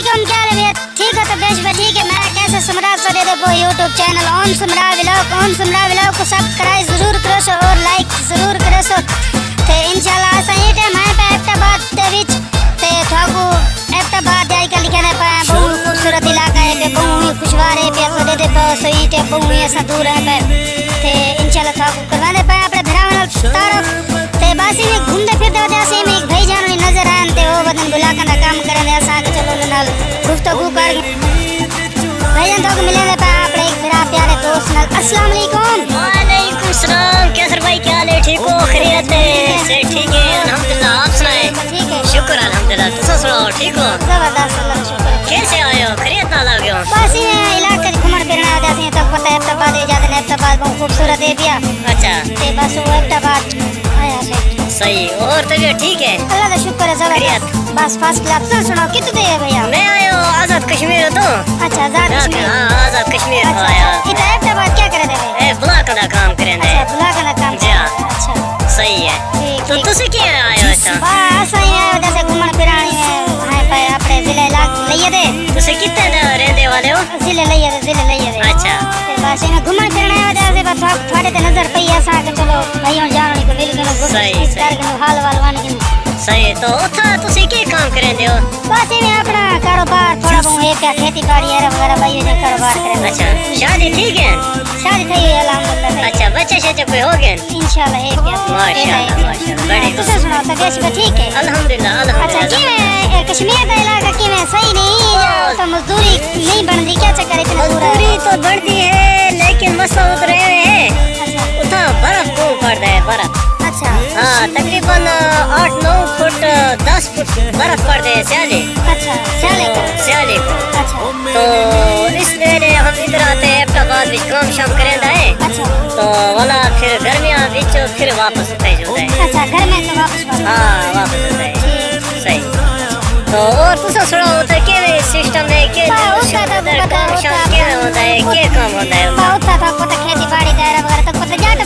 بھائی کی ان کیا رویت ٹھیک ہے تو دیش بھر ٹھیک ہے، میرا کیسے سمرا سو دے دیکھو یوٹیوب چینل؟ اوم سمرا ولاگ، اوم سمرا ولاگ کو سبسکرائب ضرور کرو سو اور لائک ضرور کرو سو تے انشاءاللہ اسا ہی ٹائم ہے پہ ایبٹاباد دے وچ۔ تے تھاکو ایبٹاباد جائی کا لکھنا پے بہت خوبصورت علاقہ ہے پہ بہت خوشوارے پہ کو دے دے پے سو ہی تے بہت اسا دور ہے پے تے انشاءاللہ تھاکو کروانے پے اپنے بھراواں نال تعارف السلام علیکم وعلیکم السلام کیسر بھائی کیا لے ٹھیک ہو خیریت ہے ٹھیک ہے الحمدللہ آپ سنائے شکر الحمدللہ تسا سناؤ ٹھیک ہو زبردست اللہ شکر کیسے آئے ہو خیریت نہ آ گئے ہو بس یہ علاقہ گھومن پھرن آ جاتے ہیں تب پتہ ہے تباد ہے جاتے ہیں تباد بہت خوبصورت ہے بیا اچھا تے بس وہ تباد آیا ہے صحیح اور طبیعت ٹھیک ہے اللہ کا شکر ہے زبردست بس فاس کلاس سناؤ کتنے دے بھیا میں آیا ہوں آزاد کشمیر تو اچھا آزاد کشمیر ਦਾ ਕੰਮ ਕਰਦੇ ਅੱਛਾ ਬਲਾਗ ਦਾ ਕੰਮ ਜੀ ਹਾਂ ਅੱਛਾ ਸਹੀ ਹੈ ਤੂੰ ਤੁਸੀਂ ਕੀ ਆਇਆ ਹੋਇਆ ਇੱਥੇ ਬਸ ਆਇਆ ਹਾਂ ਜਿਵੇਂ ਘੁੰਮਣ ਫਿਰ ਆਣੀ ਹੈ ਆਏ ਪਏ ਆਪਣੇ ਜ਼ਿਲ੍ਹੇ ਲੱਗ ਲਈਏ ਦੇ ਤੁਸੀਂ ਕਿੱਥੇ ਦਾ ਰਹਿੰਦੇ ਵਾਲੇ ਹੋ ਜ਼ਿਲ੍ਹੇ ਲਈਏ ਦੇ ਜ਼ਿਲ੍ਹੇ ਲਈਏ ਦੇ ਅੱਛਾ ਬਸ ਇਹਨਾਂ ਘੁੰਮਣ ਫਿਰਣ ਆਇਆ ਜਾਂ ਸੇ ਬਸ ਫਾੜੇ ਤੇ ਨਜ਼ਰ ਪਈ ਐ ਸਾਡੇ ਕੋਲ ਭਾਈ ਹੁਣ ਜਾਣ ਨੂੰ ਮਿਲ ਗਏ ਸਹੀ ਸਹੀ ਕਰ ਕੇ ਹਾਲ ਵਾਲ ਵਾਣ ਕੇ ਸਹੀ ਤੋ ਉੱਥਾ ਤੁਸੀਂ ਕੀ ਕੰਮ ਕਰਦੇ ਹੋ ਬਸ ਇਹ کاروبار تھوڑا بہت ایک کھیتی باڑی ہے وغیرہ بھائی نے کاروبار کرے اچھا شادی ٹھیک ہے؟ شادی تھی الحمدللہ اچھا بچے شچے کوئی ہو گئے انشاءاللہ ہے کیا ماشاءاللہ ماشاءاللہ بڑی اچھا، تو سناؤ تو سب ٹھیک ہے؟ الحمدللہ اچھا، الحمدللہ۔ اچھا کیویں کشمیر کا علاقہ کی میں صحیح نہیں ہاں۔ تو مزدوری نہیں بندی کیا چکر اتنا مزدوری تو بڑھ دی ہے لیکن مسئلہ اتر رہے ہیں اچھا۔ اتنا برف کون پڑ رہا ہے برف۔ اچھا۔ ہاں تقریباً آٹھ فٹ دس فٹ برف پڑتے ہیں سیالے سیالے تو اس لیے ہم ادھر آتے ہیں ایپٹا بعد بھی کام شام کریں ہے تو والا پھر گرمیاں بچ پھر واپس ہوتا ہے جو ہوتا ہے ہاں واپس ہوتا ہے صحیح تو اور تسا سنا ہوتا ہے کہ سسٹم ہے کہ کام شام کیویں ہوتا ہے کہ کام ہوتا ہے ہوتا ہے کھیتی باڑی وغیرہ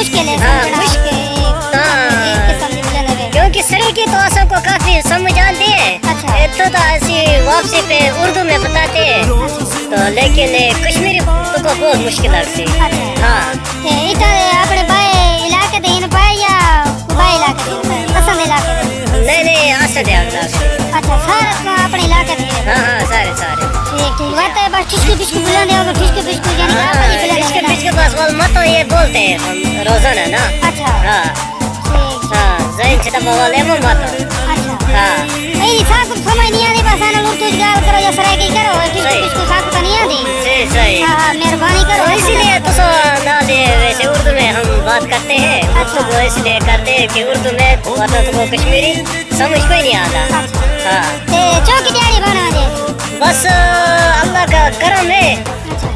مشکل ہے ہاں، ہاں۔ کیونکہ سنگی تو سب کو کافی سمجھ آتی ہے۔ اچھا۔ تو ایسی واپسی پہ اردو میں بتاتے ہیں۔ تو لیکن کشمیری کو بہت مشکل لگتی ہے۔ اچھا۔ ہاں۔ اپنے بھائی علاقے دے ان بھائی یا بھائی علاقے دے پسند علاقے دے۔ نہیں نہیں آسد ہے اچھا سارا اپنے علاقے دے۔ ہاں ہاں سارے سارے۔ ٹھیک ٹھیک۔ بات ہے بس ٹھیک ٹھیک بلانے ہے اور ٹھیک ٹھیک ہوتے ہیں روزن ہے نا ہاں چھتا بوال ہے من بات ہاں نہیں ساتھ نہیں آدھی بس انا لوگ تجھ گال کرو یا سرائی کی کرو اس کو ساتھ کو نہیں آدھی صحیح مہربانی کرو اسی لیے تو سو نہ دے ویسے اردو میں ہم بات کرتے ہیں گفتگو اس لیے کرتے ہیں کہ اردو میں وطن کو کشمیری سمجھ کوئی نہیں آتا چوکی دیاری بنا دے بس اللہ کا کرم ہے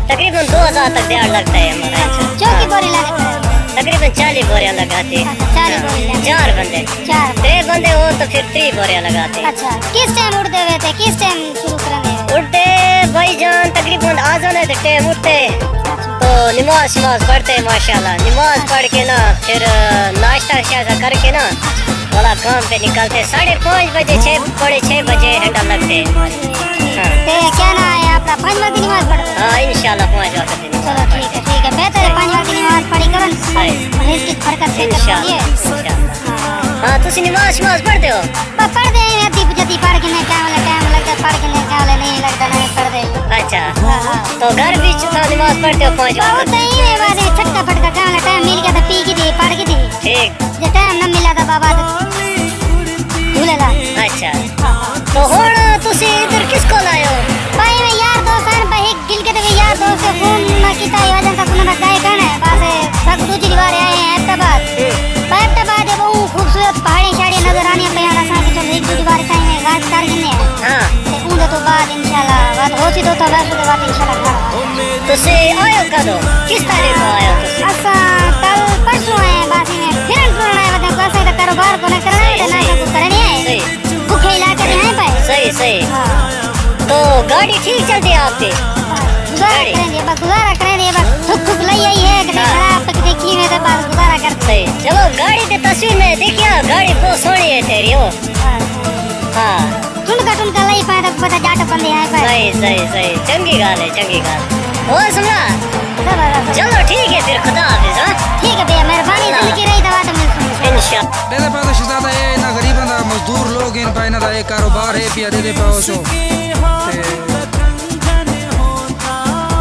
تقریباً دو ہزار تک دیہڑ لگتا ہے ہمارا اچھا، ہاں۔ تقریباً چالیس بوریاں لگاتے اچھا، چار بندے۔ تری بندے ہو تو پھر تری بوریاں لگاتے اچھا، کس ٹائم اڑتے ہوئے تھے؟ کس ٹائم اڑتے بھائی جان تقریباً آ جانا تو تو نماز شماز پڑھتے ماشاء اللہ نماز پڑھ کے نا پھر ناشتہ شاشتہ کر کے نا بڑا کام پہ نکلتے۔ ساڑھے پانچ بجے چھ بجے ہیڈا لگتے۔ ہاں۔ کیا نا پانچ وقت کی نماز پڑھو ہاں انشاءاللہ پانچ وقت کی چلو ٹھیک ہے ٹھیک ہے بہتر ہے پانچ وقت کی نماز پڑھی کرو اور اس کی برکت سے کر لیے ہاں تو نماز نماز پڑھ دیو ہاں پڑھ دے ہیں جتی جتی پڑھ کے نہیں ٹائم لگتا ٹائم لگتا پڑھ کے نہیں ٹائم نہیں لگتا نہیں پڑھ دے اچھا ہاں تو گھر بھی چھتا نماز پڑھتے ہو پانچ وقت ہاں تو ہی بات ہے چھکا پھٹکا ٹائم لگتا ٹائم مل گیا تو پی کی دی پڑھ کی دی ٹھیک جو ٹائم نہ ملا تھا بابا تو بھولے لا اچھا تو ہوں تو ادھر کس کو لائے ہو اسی دو تو ویسے تو بات انشاءاللہ گھر آواں تسی آئے ہو کدو کس تاریخ کو آئے ہو تسی اساں کل پرسوں آئے ہیں باسی میں پھرن پھرن آئے ودے کو اساں تے کاروبار کو نہ کرنا تے نہ کو کرنی ہے صحیح بھوکے علاقے میں ہیں پائے صحیح صحیح ہاں تو گاڑی ٹھیک چلتی ہے آپ کی گزارا کریں گے بس گزارا کریں گے بس تھک تھک لئی آئی ہے کہ ہاں۔ خراب تک دیکھی میں تو بس گزارا کرتے صحیح چلو گاڑی تے تصویر ٹنکا لئی پائے تو پتہ جاٹ بندے آئے پائے صحیح صحیح صحیح چنگی گال ہے چنگی گال اور سنا چلو ٹھیک ہے پھر خدا حافظ ہاں ٹھیک ہے بھیا مہربانی زندگی رہی دوا تو مل انشاءاللہ دے دے پاؤ شہزادہ اے نہ غریباں دا مزدور لوگ ان پائے نہ دا اے کاروبار ہے پیا دے دے پاؤ سو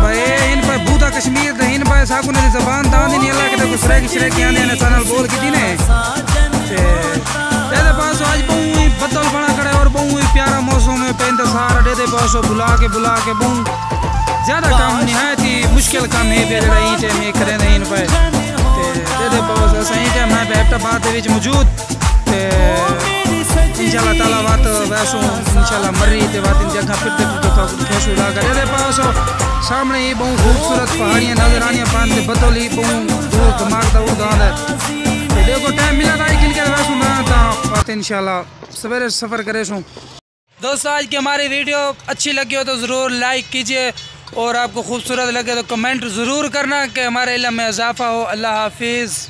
بھائی ان پہ بودا کشمیر تے ان پہ ساکو نے زبان دان نہیں اللہ کے تے سرے کی سرے کی آنے نے چینل بول کی دی نے تے دے دے آج بہوں ہی بدل بنا کڑے اور بہوں ہی پیارا موسم ہے پینت سارا دے دے پاؤ سو بلا کے بلا کے بہوں۔ زیادہ کام نہایت ہی مشکل کام ہے، بے جڑا این ٹائم کرے نہیں ان پہ دے دے پاؤ سو صحیح ٹائم میں پہ بات دے وچ موجود۔ تے انشاءاللہ تعالی وات ویسو انشاءاللہ مری تے وات ان جگہ پھر تے تو تو کھیسو لا دے پاؤ سو سامنے یہ بہت خوبصورت پہاڑیاں نظر آنیاں، پان تے بدولی بہت دور دماغ دا وہ گاند ہے دیکھو ٹائم ملا تھا کل کے ویسو میں۔ تا بات انشاءاللہ۔ سویرے سفر کرے سوں دوستو، آج کی ہماری ویڈیو اچھی لگی ہو تو ضرور لائک کیجیے اور آپ کو خوبصورت لگے تو کمنٹ ضرور کرنا کہ ہمارے علم میں اضافہ ہو۔ اللہ حافظ۔